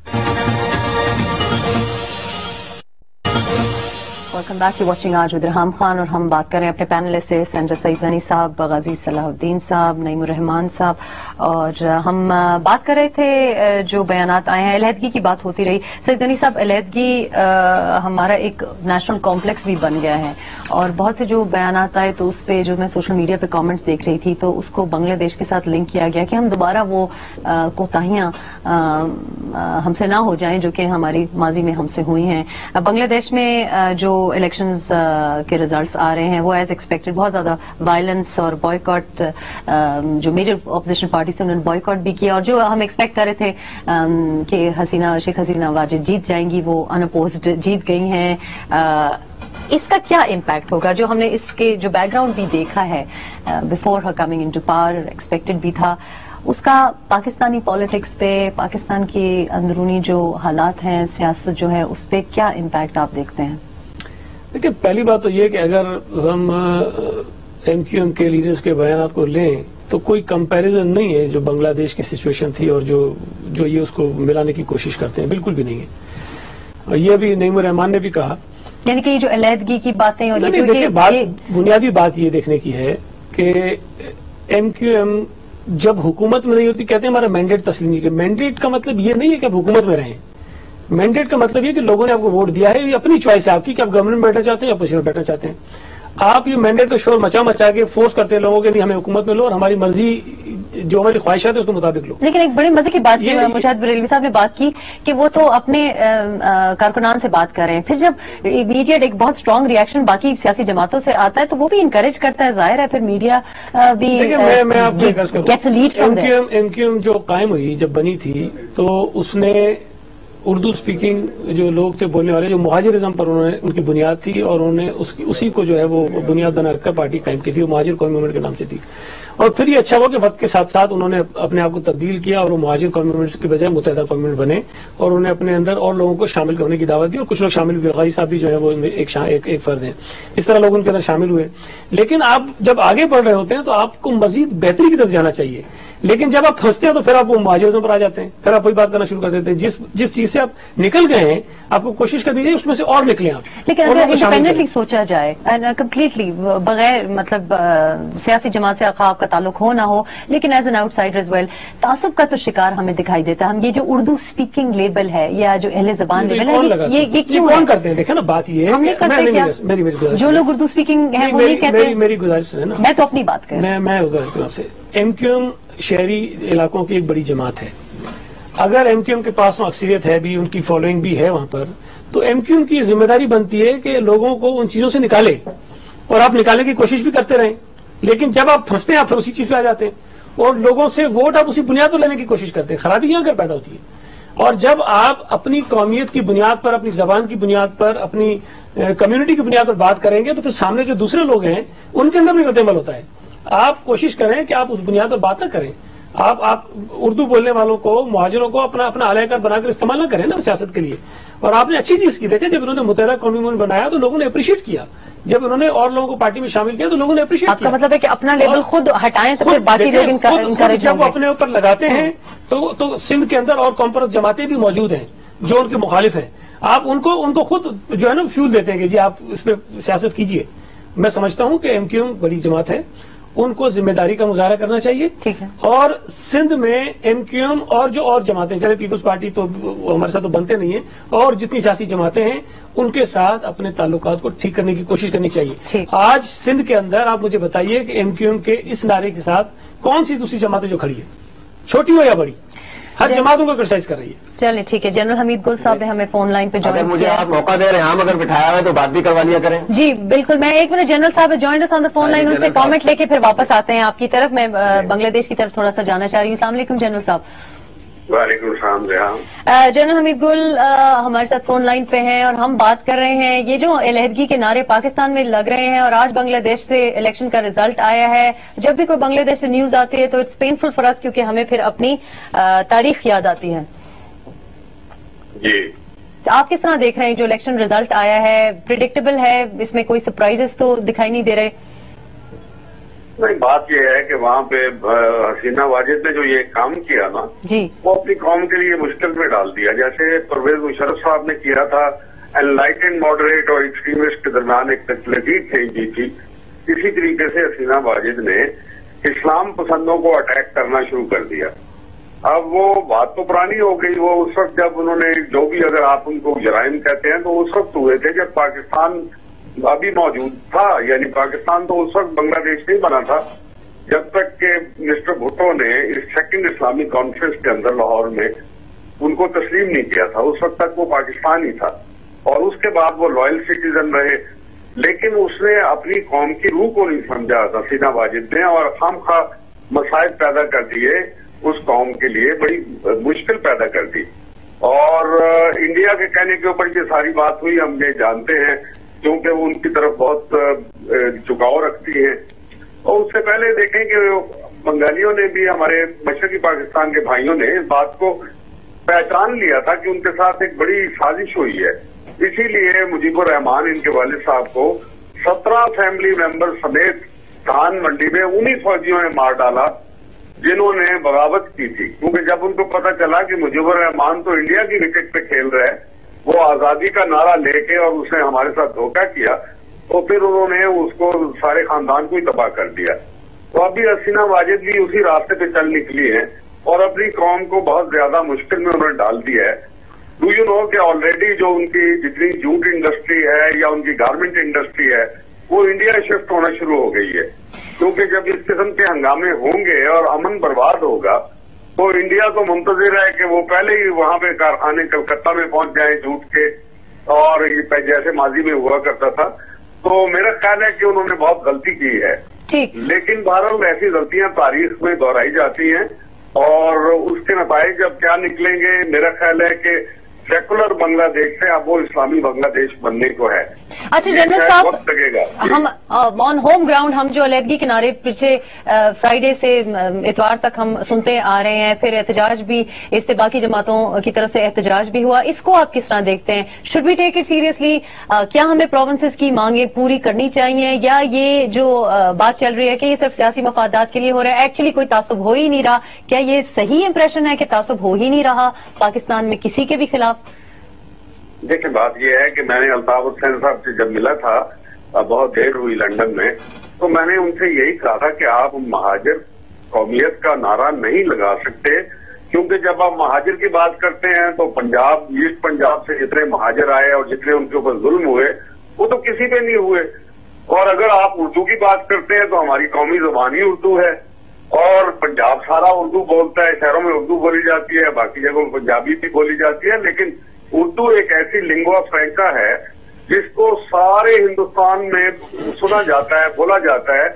welcome back you watching آج ادھر ہم خان اور ہم بات کر رہے ہیں اپنے پینلس سے سنجر سعید غنی صاحب غازی صلاح الدین صاحب نعیم الرحمان صاحب اور ہم بات کر رہے تھے جو بیانات آئے ہیں۔ علیحدگی کی بات ہوتی رہی۔ سعید غنی صاحب، علیحدگی ہمارا ایک نیشنل کمپلیکس بھی بن گیا ہے۔ اور بہت سے جو بیانات آئے تو اس پہ جو میں سوشل میڈیا پہ کامنٹس دیکھ رہی تھی تو اس کو بنگلہ دیش کے ساتھ لنک کیا گیا کہ ہم دوبارہ وہ کوتاہیاں ہم سے نہ ہو جائیں جو کہ ہماری ماضی میں ہم سے ہوئی ہیں۔ بنگلہ دیش میں جو الیکشنز uh, کے ریزلٹس آ رہے ہیں. وہ ایز ایکسپیکٹڈ بہت زیادہ وائلنس اور بوائیکاٹ um, جو میجر اپوزیشن پارٹی سے انہوں نے بوائیکاٹ بھی کیا اور جو ہم ایکسپیکٹ کر رہے تھے um, کہ حسینہ، شیخ حسینہ واجد جیت جائیں گی، وہ انپوزڈ جیت گئی ہیں. Uh, اس کا کیا امپیکٹ ہوگا؟ جو ہم نے اس کے جو بیک گراؤنڈ بھی دیکھا ہے before her coming into power expected بھی تھا. اس کا پاکستانی پالیٹکس پہ، پاکستان کے اندرونی جو حالات ہیں، سیاست جو ہے، اس پہ کیا امپیکٹ آپ دیکھتے ہیں؟ دیکھیں پہلی بات تو یہ کہ اگر ہم ایم کیو ایم کے لیڈرز کے بیانات کو لیں تو کوئی کمپیریزن نہیں ہے جو بنگلہ دیش کی سچویشن تھی اور جو جو یہ اس کو ملانے کی کوشش کرتے ہیں بالکل بھی نہیں ہے۔ اور یہ بھی نعیم الرحمان نے بھی کہا۔ یعنی کہ یہ جو علیحدگی کی باتیں اور بنیادی بات یہ دیکھنے کی ہے کہ ایم کیو ایم جب حکومت میں نہیں ہوتی کہتے ہیں ہمارا مینڈیٹ تسلیم نہیں مینڈیٹ کا مطلب یہ نہیں ہے کہ اب حکومت میں رہیں۔ مینڈیٹ کا مطلب یہ کہ لوگوں نے آپ کو ووٹ دیا ہے یہ اپنی چوائس ہے آپ کی کہ آپ گورنمنٹ بیٹھنا چاہتے ہیں یا اپوزیشن میں بیٹھنا چاہتے ہیں۔ آپ یہ مینڈیٹ کا شور مچا مچا کے فورس کرتے ہیں لوگوں کے نہیں ہمیں حکومت میں لو اور ہماری مرضی جو ہماری خواہشات ہے اس کے مطابق لو۔ لیکن ایک بڑے مزے کی بات مشاہد بریلوی صاحب نے بات کی کہ وہ تو اپنے کارکنان سے بات کر رہے ہیں۔ پھر جب امیڈیٹ ایک بہت اسٹرانگ ریئیکشن باقی سیاسی جماعتوں سے آتا ہے تو وہ بھی انکریج کرتا ہے ظاہر ہے پھر میڈیا بھی جو قائم ہوئی جب بنی تھی تو اس نے اردو سپیکنگ جو لوگ تھے بولنے والے جو مہاجر ازم پر انہوں نے ان کی بنیاد تھی اور انہوں نے اس کی اسی کو جو ہے وہ بنیاد بنا کر پارٹی قائم کی تھی وہ مہاجر قومی موومنٹ کے نام سے تھی۔ اور پھر یہ اچھا ہوا کہ وقت کے ساتھ ساتھ انہوں نے اپنے آپ کو تبدیل کیا اور وہ مہاجر قومی موومنٹس کے بجائے متحدہ قومی موومنٹ بنے اور انہوں نے اپنے اندر اور لوگوں کو شامل کرنے کی دعوت دی اور کچھ لوگ شامل ہوئے۔ غازی صاحب بھی جو ہے وہ ایک, ایک, ایک فرد ہیں۔ اس طرح لوگ ان کے اندر شامل ہوئے۔ لیکن آپ جب آگے بڑھ رہے ہوتے ہیں تو آپ کو مزید بہتری کی طرف جانا چاہیے۔ لیکن جب آپ پھنستے ہیں تو پھر آپ وہ مہاجرزم پر آ جاتے ہیں پھر آپ وہی بات کرنا شروع کر دیتے ہیں۔ جس جس چیز سے آپ نکل گئے ہیں آپ کو کوشش کر دیجیے اس میں سے اور نکلیں آپ۔ لیکن اگر انڈیپینڈنٹلی سوچا جائے کمپلیٹلی uh, بغیر مطلب uh, سیاسی جماعت سے آپ کا تعلق ہو نہ ہو لیکن as an outside as well تعصب کا تو شکار ہمیں دکھائی دیتا ہے۔ ہم یہ جو اردو اسپیکنگ لیبل ہے یا جو اہل زبان لیبل ہے یہ کیوں کون کرتے ہیں؟ دیکھیں نا بات یہ ہے جو لوگ اردو اسپیکنگ ہے وہ نہیں کہتے۔ میری گزارش میں تو اپنی بات کر میں گزارش کروں ایم کیو ایم شہری علاقوں کی ایک بڑی جماعت ہے۔ اگر ایم کیو ایم کے پاس اکثریت ہے بھی، ان کی فالوئنگ بھی ہے وہاں پر، تو ایم کیو ایم کی ذمہ داری بنتی ہے کہ لوگوں کو ان چیزوں سے نکالے اور آپ نکالنے کی کوشش بھی کرتے رہیں۔ لیکن جب آپ پھنستے ہیں، آپ پھر اسی چیز پہ آ جاتے ہیں اور لوگوں سے ووٹ آپ اسی بنیاد پر لینے کی کوشش کرتے ہیں۔ خرابی یہاں کر پیدا ہوتی ہے اور جب آپ اپنی قومیت کی بنیاد پر، اپنی زبان کی بنیاد پر، اپنی کمیونٹی کی بنیاد پر بات کریں گے، تو پھر سامنے جو دوسرے لوگ ہیں، ان کے اندر بھی ردعمل ہوتا ہے۔ آپ کوشش کریں کہ آپ اس بنیاد پر بات نہ کریں۔ آپ آپ اردو بولنے والوں کو مہاجروں کو اپنا اپنا اہل کر بنا کر استعمال نہ کریں نا سیاست کے لیے۔ اور آپ نے اچھی چیز کی دیکھیں جب انہوں نے متحدہ قومی مون بنایا تو لوگوں نے اپریشیٹ کیا۔ جب انہوں نے اور لوگوں کو پارٹی میں شامل کیا تو لوگوں نے اپریشیٹ کیا۔ مطلب ہے کہ اپنا لیبل خود ہٹائیں تو پھر باقی لوگ جب وہ اپنے اوپر لگاتے ہیں تو تو سندھ کے اندر اور کمپرس جماعتیں بھی موجود ہیں جو ان کے مخالف ہیں۔ آپ ان کو ان کو خود جو ہے نا فیول دیتے ہیں کہ جی آپ اس پہ سیاست کیجیے۔ میں سمجھتا ہوں کہ ایم کیو بڑی جماعت ہے۔ ان کو ذمہ داری کا مظاہرہ کرنا چاہیے۔ اور سندھ میں ایم کیو ایم اور جو اور جماعتیں چلے پیپلز پارٹی تو ہمارے ساتھ تو بنتے نہیں ہیں۔ اور جتنی سیاسی جماعتیں ہیں ان کے ساتھ اپنے تعلقات کو ٹھیک کرنے کی کوشش کرنی چاہیے۔ آج سندھ کے اندر آپ مجھے بتائیے کہ ایم کیو ایم کے اس نعرے کے ساتھ کون سی دوسری جماعتیں جو کھڑی ہے چھوٹی ہو یا بڑی؟ ہر جماعتوں کو کرسائز کر رہی ہے۔ چلیں ٹھیک ہے۔ جنرل حمید گل صاحب نے ہمیں فون لائن پہ اگر مجھے آپ موقع دے رہے ہیں ہم اگر بٹھایا ہے تو بات بھی کروا لیا کریں۔ جی بالکل۔ میں ایک منٹ جنرل صاحب joined on the phone line ان سے کامنٹ لے کے پھر واپس آتے ہیں آپ کی طرف۔ میں بنگلہ دیش کی طرف تھوڑا سا جانا چاہ رہی ہوں۔ السلام علیکم جنرل صاحب۔ جی ہاں۔ جنرل حمید گل ہمارے ساتھ فون لائن پہ ہیں اور ہم بات کر رہے ہیں۔ یہ جو علیحدگی کے نعرے پاکستان میں لگ رہے ہیں اور آج بنگلہ دیش سے الیکشن کا ریزلٹ آیا ہے جب بھی کوئی بنگلہ دیش سے نیوز آتی ہے تو اٹس پینفل فار اس کیونکہ ہمیں پھر اپنی تاریخ یاد آتی ہے۔ جی۔ آپ کس طرح دیکھ رہے ہیں جو الیکشن ریزلٹ آیا ہے؟ پرڈکٹیبل ہے؟ اس میں کوئی سرپرائزز تو دکھائی نہیں دے رہے؟ بات یہ ہے کہ وہاں پہ حسینہ واجد نے جو یہ کام کیا نا جی۔ وہ اپنی قوم کے لیے مشکل میں ڈال دیا۔ جیسے پرویز مشرف صاحب نے کیا تھا انلائٹن ماڈریٹ اور ایکسٹریمسٹ کے درمیان ایک چینج کی۔ تھی اسی طریقے سے حسینہ واجد نے اسلام پسندوں کو اٹیک کرنا شروع کر دیا۔ اب وہ بات تو پرانی ہو گئی۔ وہ اس وقت جب انہوں نے جو بھی اگر آپ ان کو جرائم کہتے ہیں تو اس وقت ہوئے تھے جب پاکستان ابھی موجود تھا یعنی پاکستان تو اس وقت بنگلہ دیش نہیں بنا تھا، جب تک کہ مسٹر بھٹو نے اس سیکنڈ اسلامی کانفرنس کے اندر لاہور میں ان کو تسلیم نہیں کیا تھا، اس وقت تک وہ پاکستان ہی تھا، اور اس کے بعد وہ لوئل سٹیزن رہے۔ لیکن اس نے اپنی قوم کی روح کو نہیں سمجھا تھا سینا واجد نے، اور خام خواہ مسائل پیدا کر دیے اس قوم کے لیے، بڑی مشکل پیدا کر دی۔ اور انڈیا کے کہنے کے اوپر یہ ساری بات ہوئی، ہم یہ جانتے ہیں۔ کیونکہ وہ ان کی طرف بہت چکاؤ رکھتی ہیں اور اس سے پہلے دیکھیں کہ بنگالیوں نے بھی، ہمارے مشرقی پاکستان کے بھائیوں نے اس بات کو پہچان لیا تھا کہ ان کے ساتھ ایک بڑی سازش ہوئی ہے۔ اسی لیے مجیب الرحمان ان کے والد صاحب کو سترہ فیملی ممبر سمیت دھان منڈی میں انہی فوجیوں نے مار ڈالا جنہوں نے بغاوت کی تھی۔ کیونکہ جب ان کو پتا چلا کہ مجیب الرحمان تو انڈیا کی وکٹ پہ کھیل رہے ہیں وہ آزادی کا نعرہ لے کے اور اس نے ہمارے ساتھ دھوکہ کیا، تو پھر انہوں نے اس کو سارے خاندان کو ہی تباہ کر دیا۔ تو ابھی حسینہ واجد بھی اسی راستے پہ چل نکلی ہیں اور اپنی قوم کو بہت زیادہ مشکل میں انہوں نے ڈال دیا ہے۔ ڈو یو نو کہ آلریڈی جو ان کی جتنی جوٹ انڈسٹری ہے یا ان کی گارمنٹ انڈسٹری ہے، وہ انڈیا شفٹ ہونا شروع ہو گئی ہے۔ کیونکہ جب اس قسم کے ہنگامے ہوں گے اور امن برباد ہوگا تو انڈیا تو منتظر ہے کہ وہ پہلے ہی وہاں پہ کارخانے کلکتہ میں پہنچ جائیں جھوٹ کے اور جیسے ماضی میں ہوا کرتا تھا۔ تو میرا خیال ہے کہ انہوں نے بہت غلطی کی ہے۔ لیکن بہرحال ایسی غلطیاں تاریخ میں دہرائی جاتی ہیں اور اس کے نتائج جب کیا نکلیں گے؟ میرا خیال ہے کہ سیکولر بنگلہ دیش سے اب وہ اسلامی بنگلہ دیش بننے کو ہے۔ اچھا جنرل صاحب ہم آن ہوم گراؤنڈ ہم جو علیحدگی کنارے پچھلے فرائیڈے سے اتوار تک ہم سنتے آ رہے ہیں۔ پھر احتجاج بھی اس سے باقی جماعتوں کی طرف سے احتجاج بھی ہوا۔ اس کو آپ کس طرح دیکھتے ہیں؟ Should be take it seriously کیا ہمیں پروونسز کی مانگیں پوری کرنی چاہیے؟ یا یہ جو بات چل رہی ہے کہ یہ صرف سیاسی مفادات کے لیے ہو رہا ہے ایکچولی کوئی تعصب ہو ہی نہیں رہا۔ کیا یہ صحیح امپریشن ہے کہ تعصب ہو ہی نہیں رہا؟ پاکستان میں کسی کے بھی خلاف دیکھیں بات یہ ہے کہ میں نے الطاف حسین صاحب سے جب ملا تھا بہت دیر ہوئی لنڈن میں، تو میں نے ان سے یہی کہا تھا کہ آپ مہاجر قومیت کا نعرہ نہیں لگا سکتے، کیونکہ جب آپ مہاجر کی بات کرتے ہیں، تو پنجاب، ایسٹ پنجاب سے جتنے مہاجر آئے اور جتنے ان کے اوپر ظلم ہوئے، وہ تو کسی پہ نہیں ہوئے۔ اور اگر آپ اردو کی بات کرتے ہیں، تو ہماری قومی زبان ہی اردو ہے۔ اور پنجاب سارا اردو بولتا ہے، شہروں میں اردو بولی جاتی ہے، باقی جگہوں میں پنجابی بھی بولی جاتی ہے، لیکن اردو ایک ایسی لنگوا فرینکا ہے جس کو سارے ہندوستان میں سنا جاتا ہے بولا جاتا ہے۔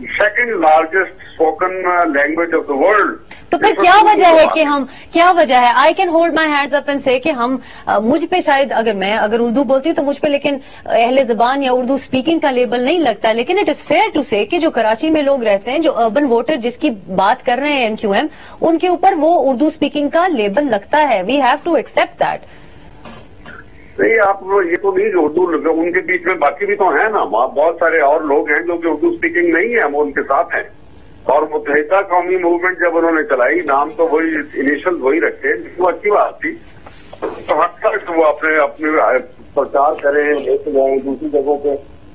Second largest spoken language of the world تو پھر کیا وجہ ہے کہ ہم کیا وجہ ہے؟ I can hold my hands up and say کہ ہم مجھ پہ شاید اگر میں اگر اردو بولتی ہوں تو مجھ پہ لیکن اہل زبان یا اردو اسپیکنگ کا لیبل نہیں لگتا۔ لیکن اٹ از فیئر ٹو سے کہ جو کراچی میں لوگ رہتے ہیں جو اربن ووٹر جس کی بات کر رہے ہیں ایم کیو ایم ان کے اوپر وہ اردو اسپیکنگ کا لیبل لگتا ہے۔ We have to accept that نہیں، آپ یہ تو نہیں اردو ان کے بیچ میں باقی بھی تو ہیں نا۔ بہت سارے اور لوگ ہیں جو کہ اردو اسپیکنگ نہیں ہے وہ ان کے ساتھ ہیں۔ اور متحدہ قومی موومنٹ جب انہوں نے چلائی، نام تو وہی انیشل وہی رکھے جس کو اچھی بات تھی۔ تو حق تک وہ اپنے اپنے پرچار کریں لے کے جائیں دوسری جگہوں پہ۔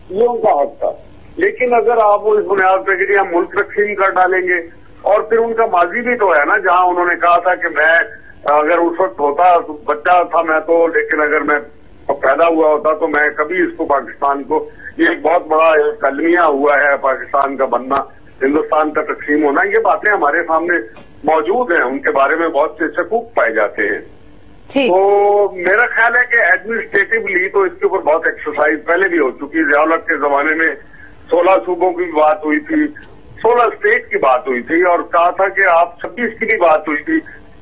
یہ ان کا حق تھا۔ لیکن اگر آپ وہ اس بنیاد پہ کہ جی ہم ملک تقسیم کر ڈالیں گے، اور پھر ان کا ماضی بھی تو ہے نا، جہاں انہوں نے کہا تھا کہ میں اگر اس وقت ہوتا بچہ تھا میں تو لیکن اگر میں پیدا ہوا ہوتا تو میں کبھی اس کو پاکستان کو یہ ایک بہت بڑا کلمیہ ہوا ہے پاکستان کا بننا۔ ہندوستان کا تقسیم ہونا یہ باتیں ہمارے سامنے موجود ہیں ان کے بارے میں بہت سے شکوک پائے جاتے ہیں۔ تو میرا خیال ہے کہ ایڈمنسٹریٹولی تو اس کے اوپر بہت ایکسرسائز پہلے بھی ہو چکی ضیاولت کے زمانے میں سولہ صوبوں کی بات ہوئی تھی سولہ اسٹیٹ کی بات ہوئی تھی اور کہا تھا کہ آپ چھبیس کی بھی بات ہوئی تھی۔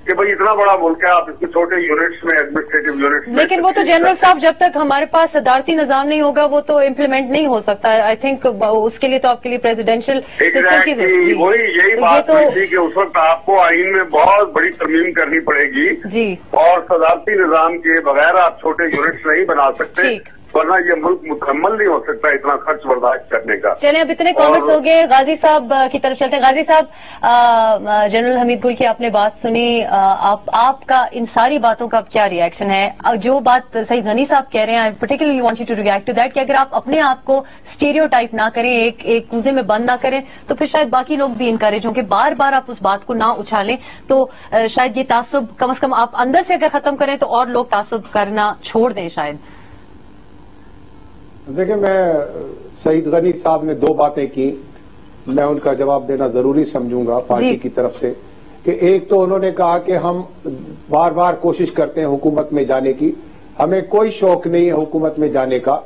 کہ بھائی اتنا بڑا ملک ہے آپ اس کے چھوٹے یونٹس میں ایڈمنسٹریٹو یونٹس لیکن وہ تو جنرل صاحب جب تک ہمارے پاس صدارتی نظام نہیں ہوگا وہ تو امپلیمنٹ نہیں ہو سکتا۔ آئی تھنک اس کے لیے تو آپ کے لیے پریزیڈینشیل سسٹم کی وہی یہی بات تھی کہ اس وقت آپ کو آئین میں بہت بڑی ترمیم کرنی پڑے گی جی۔ اور صدارتی نظام کے بغیر آپ چھوٹے یونٹس نہیں بنا سکتے۔ ورنہ یہ ملک مکمل نہیں ہو سکتا اتنا خرچ برداشت کرنے کا۔ چلیں اب اتنے کامنٹس ہو گئے غازی صاحب کی طرف چلتے ہیں۔ غازی صاحب جنرل حمید گل کی آپ نے بات سنی۔ آپ کا ان ساری باتوں کا اب کیا ریئیکشن ہے؟ جو بات سعید غنی صاحب کہہ رہے ہیں particularly want you to react to that کہ اگر آپ اپنے آپ کو اسٹیریو ٹائپ نہ کریں ایک ایک کوزے میں بند نہ کریں تو پھر شاید باقی لوگ بھی انکریج ہوں کہ بار بار آپ اس بات کو نہ اچھالیں۔ تو شاید یہ تعصب کم از کم آپ اندر سے اگر ختم کریں تو اور لوگ تعصب کرنا چھوڑ دیں شاید۔ دیکھیں میں سعید غنی صاحب نے دو باتیں کی میں ان کا جواب دینا ضروری سمجھوں گا پارٹی جی۔ کی طرف سے کہ ایک تو انہوں نے کہا کہ ہم بار بار کوشش کرتے ہیں حکومت میں جانے کی ہمیں کوئی شوق نہیں ہے حکومت میں جانے کا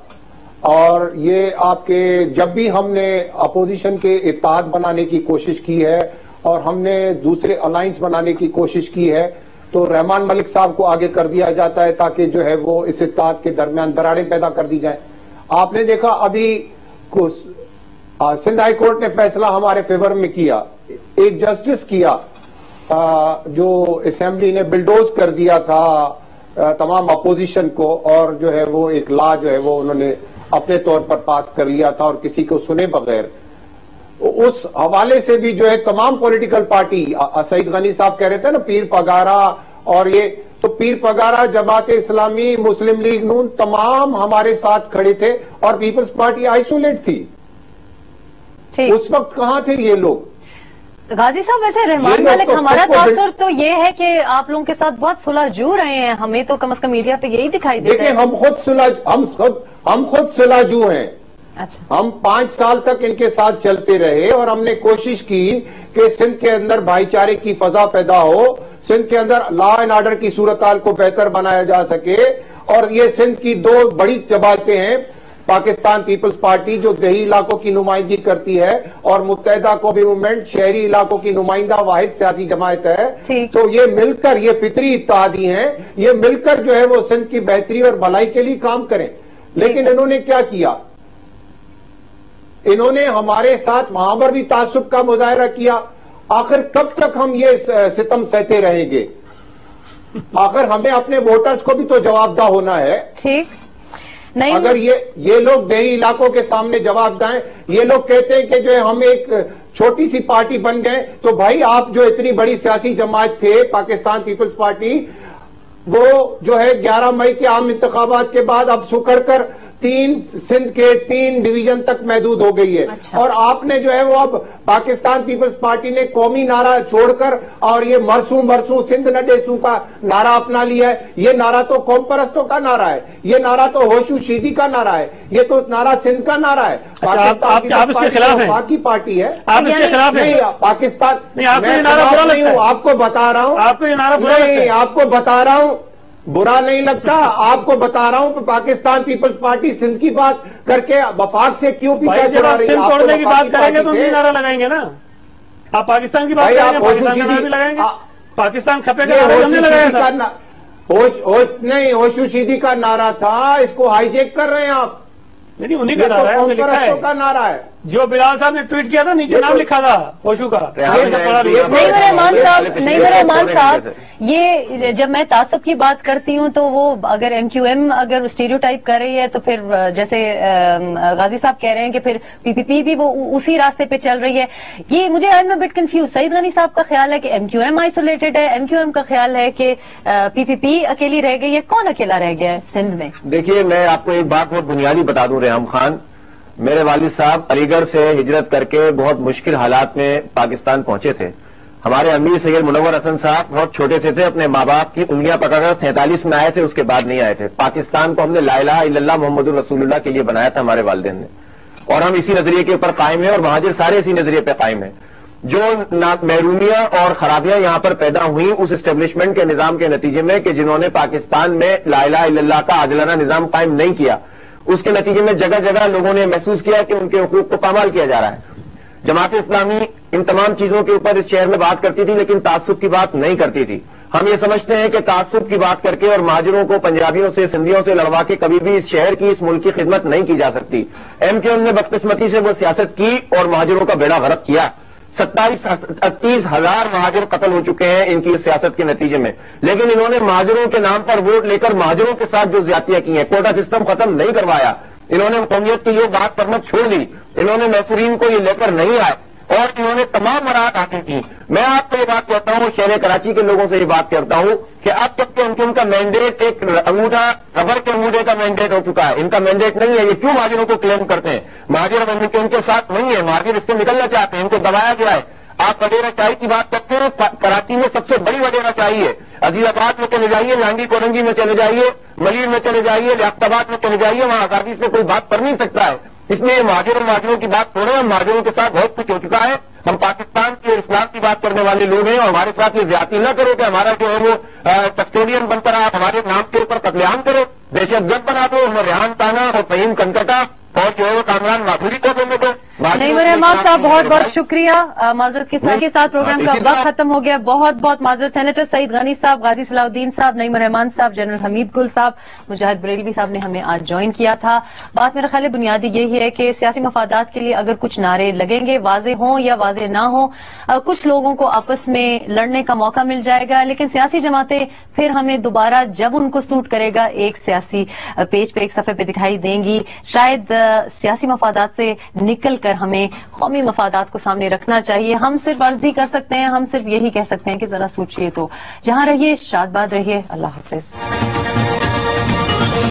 اور یہ آپ کے جب بھی ہم نے اپوزیشن کے اتحاد بنانے کی کوشش کی ہے اور ہم نے دوسرے الائنس بنانے کی کوشش کی ہے تو رحمان ملک صاحب کو آگے کر دیا جاتا ہے تاکہ جو ہے وہ اس اتحاد کے درمیان دراڑیں پیدا کر دی جائیں آپ نے دیکھا ابھی سندھ ہائی کورٹ نے فیصلہ ہمارے فیور میں کیا۔ ایک جسٹس کیا۔ جو اسمبلی نے بلڈوز کر دیا تھا تمام اپوزیشن کو، اور جو ہے وہ ایک لا جو ہے وہ انہوں نے اپنے طور پر پاس کر لیا تھا اور کسی کو سنے بغیر۔ اس حوالے سے بھی جو ہے تمام پولیٹیکل پارٹی سعید غنی صاحب کہہ رہے تھے نا، پیر پگارا اور یہ تو پیر پگارا جماعت اسلامی مسلم لیگ نون تمام ہمارے ساتھ کھڑے تھے اور پیپلز پارٹی آئسولیٹ تھی۔ اس وقت کہاں تھے یہ لوگ؟ غازی صاحب ویسے رحمان ملک ہمارا تاثر تو یہ ہے کہ آپ لوگوں کے ساتھ بہت صلح جو رہے ہیں ہمیں تو کم از کم میڈیا پہ یہی دکھائی دیتا ہے۔ ہم خود صلح ہم خود ہم خود صلح جو ہیں۔ اچھا۔ ہم پانچ سال تک ان کے ساتھ چلتے رہے اور ہم نے کوشش کی کہ سندھ کے اندر بھائی چارے کی فضا پیدا ہو۔ سندھ کے اندر لا اینڈ آرڈر کی صورتحال کو بہتر بنایا جا سکے اور یہ سندھ کی دو بڑی جماعتیں ہیں۔ پاکستان پیپلز پارٹی جو دیہی علاقوں کی نمائندگی کرتی ہے اور متحدہ قومی موومنٹ شہری علاقوں کی نمائندہ واحد سیاسی جماعت ہے۔ ٹھیک۔ تو یہ مل کر یہ فطری اتحادی ہیں۔ یہ مل کر جو ہے وہ سندھ کی بہتری اور بھلائی کے لیے کام کریں۔ لیکن انہوں نے کیا کیا؟ انہوں نے ہمارے ساتھ وہاں پر بھی تعصب کا مظاہرہ کیا۔ آخر کب تک ہم یہ ستم سہتے رہیں گے؟ آخر ہمیں اپنے ووٹرز کو بھی تو جواب دہ ہونا ہے۔ ٹھیک۔ نہیں اگر یہ لوگ دیہی علاقوں کے سامنے جواب دائیں یہ لوگ کہتے ہیں کہ جو ہم ایک چھوٹی سی پارٹی بن گئے تو بھائی آپ جو اتنی بڑی سیاسی جماعت تھے پاکستان پیپلز پارٹی وہ جو ہے گیارہ مئی کے عام انتخابات کے بعد اب سکڑ کر تین سندھ کے تین ڈویژن تک محدود ہو گئی ہے۔ اچھا۔ اور آپ نے جو ہے وہ اب پاکستان پیپلز پارٹی نے قومی نعرہ چھوڑ کر اور یہ مرسوں مرسوں سندھ نہ ڈیسوں کا نعرہ اپنا لیا ہے۔ یہ نعرہ تو قوم پرستوں کا نعرہ ہے۔ یہ نعرہ تو ہوشو شیدی کا نعرہ ہے۔ یہ تو نعرہ سندھ کا نعرہ ہے۔ اچھا، آپ- اس کے خلاف پارٹی ہیں؟ وفاقی پارٹی ہے۔ آپ اس کے یعنی- خلاف ہیں؟ پاکستان نہیں، آپ کو میں یہ نعرہ خلاف برا نہیں لگتا ہوں ہے؟ آپ کو بتا رہا ہوں۔ آپ کو یہ نعرہ برا لگتا نہیں ہے؟ آپ کو بتا رہا ہوں۔ برا نہیں لگتا۔ آپ کو بتا رہا ہوں کہ پاکستان پیپلز پارٹی سندھ کی بات کر کے وفاق سے کیوں پیچھا جب آپ رہی ہے؟ سندھ توڑنے کی بات کریں گے تو۔ کی نعرہ لگائیں گے نا۔ آپ پاکستان کی بات کریں گے پاکستان کا ہوشو نعرہ بھی شیدی- لگائیں گے۔ پاکستان کھپے کا نعرہ ہم نے لگایا شیدی تھا۔ نہیں ہوشو شیدی کا نعرہ تھا اس کو ہائی جیک کر رہے ہیں آپ۔ نہیں انہیں یہ کا نعرہ ہے نعرہ ہے۔ جو بلال صاحب نے ٹویٹ کیا تھا نیچے نام لکھا تھا ہوشو کا۔ نہیں میرے مان یہ صاحب نہیں میرے ایک مان دو صاحب۔ یہ جب میں تعصب کی بات کرتی ہوں تو وہ اگر ایم کیو ایم اگر اسٹیریو ٹائپ کر رہی ہے تو پھر جیسے غازی صاحب کہہ رہے ہیں کہ پھر پی پی پی بھی وہ اسی راستے پہ چل رہی ہے۔ یہ مجھے آئی میں بٹ کنفیوز سعید غنی صاحب کا خیال ہے کہ ایم کیو ایم آئسولیٹڈ ہے۔ ایم کیو ایم کا خیال ہے کہ پی پی پی اکیلی رہ گئی ہے۔ کون اکیلا رہ گیا ہے سندھ میں؟ دیکھیے میں آپ کو ایک بات بہت بنیادی بتا دوں ریحم خان۔ میرے والد صاحب علی گڑھ سے ہجرت کر کے بہت مشکل حالات میں پاکستان پہنچے تھے۔ ہمارے امیر سید منور حسن صاحب بہت چھوٹے سے تھے، اپنے ماں باپ کی انگلیاں پکڑ کر سینتالیس میں آئے تھے، اس کے بعد نہیں آئے تھے۔ پاکستان کو ہم نے لا الہ الا اللہ محمد الرسول اللہ کے لیے بنایا تھا ہمارے والدین نے۔ اور ہم اسی نظریے کے اوپر قائم ہیں اور مہاجر سارے اسی نظریے پہ قائم ہیں۔ جو محرومیاں اور خرابیاں یہاں پر پیدا ہوئیں، اس اسٹیبلشمنٹ کے نظام کے نتیجے میں کہ جنہوں نے پاکستان میں لا الہ الا اللہ کا عادلانہ نظام قائم نہیں کیا اس کے نتیجے میں جگہ جگہ لوگوں نے محسوس کیا کہ ان کے حقوق کو پامال کیا جا رہا ہے۔ جماعت اسلامی ان تمام چیزوں کے اوپر اس شہر میں بات کرتی تھی، لیکن تعصب کی بات نہیں کرتی تھی۔ ہم یہ سمجھتے ہیں کہ تعصب کی بات کر کے اور مہاجروں کو پنجابیوں سے، سندھیوں سے لڑوا کے کبھی بھی اس شہر کی، اس ملک کی خدمت نہیں کی جا سکتی۔ ایم کیو ایم نے بدقسمتی سے وہ سیاست کی اور مہاجروں کا بیڑا غرق کیا۔ ستائیس تیس ہزار مہاجر قتل ہو چکے ہیں ان کی سیاست کے نتیجے میں۔ لیکن انہوں نے مہاجروں کے نام پر ووٹ لے کر مہاجروں کے ساتھ جو زیادتیاں کی ہیں، کوٹا سسٹم ختم نہیں کروایا۔ انہوں نے قومیت کی یہ بات پرمت چھوڑ دی۔ انہوں نے محفورین کو یہ لے کر نہیں آئے۔ اور انہوں نے تمام مراحت حاصل کی۔ میں آپ کو یہ بات کہتا ہوں، شہر کراچی کے لوگوں سے یہ بات کرتا ہوں کہ اب تک کہ ان کے ان کا مینڈیٹ ایک انگوٹھا ربر کے انگوٹھے کا مینڈیٹ ہو چکا ہے۔ ان کا مینڈیٹ نہیں ہے، یہ کیوں مہاجروں کو کلیم کرتے ہیں؟ مہاجر ان کے ساتھ نہیں ہے، مہاجر اس سے نکلنا چاہتے ہیں، ان کو دبایا گیا ہے۔ آپ وڈیرا چائی کی بات کرتے ہیں کراچی میں سب سے بڑی وڈیرا چاہیے عزیز آباد میں چلے جائیے، لانگی کورنگی میں چلے جائیے، ملیر میں چلے جائیے، لیاقت آباد میں چلے جائیے، وہاں آزادی سے کوئی بات کر نہیں سکتا ہے۔ اس میں مہاجر اور مہاجروں کی بات تھوڑے ہیں مہاجروں کے ساتھ بہت کچھ ہو چکا ہے۔ ہم پاکستان کی اور اسلام کی بات کرنے والے لوگ ہیں، اور ہمارے ساتھ یہ زیادتی نہ کرو کہ ہمارا جو ہے وہ کسٹوڈین بن کر آپ ہمارے نام کے اوپر قتل عام کرو، دہشت گرد بنا دو ہمیں ریحان تانا اور فہیم کنکٹا اور جو ہے وہ کامران معذوری کو دینے دو نعیم الرحمان صاحب بہت بہت شکریہ معذرت کے ساتھ کے ساتھ پروگرام کا وقت ختم ہو گیا۔ بہت بہت معذرت سینیٹر سعید غنی صاحب غازی صلاح الدین صاحب نعیم الرحمان صاحب جنرل حمید گل صاحب مجاہد بریلوی صاحب نے ہمیں آج جوائن کیا تھا۔ بات میرا خیال بنیادی یہی ہے کہ سیاسی مفادات کے لیے اگر کچھ نعرے لگیں گے واضح ہوں یا واضح نہ ہوں کچھ لوگوں کو آپس میں لڑنے کا موقع مل جائے گا۔ لیکن سیاسی جماعتیں پھر ہمیں دوبارہ جب ان کو سوٹ کرے گا ایک سیاسی پیج پہ ایک صفحے پہ دکھائی دیں گی۔ شاید سیاسی مفادات سے نکل کر ہمیں قومی مفادات کو سامنے رکھنا چاہیے۔ ہم صرف عرضی کر سکتے ہیں، ہم صرف یہی کہہ سکتے ہیں کہ ذرا سوچئے تو۔ جہاں رہیے، شاد باد رہیے۔ اللہ حافظ۔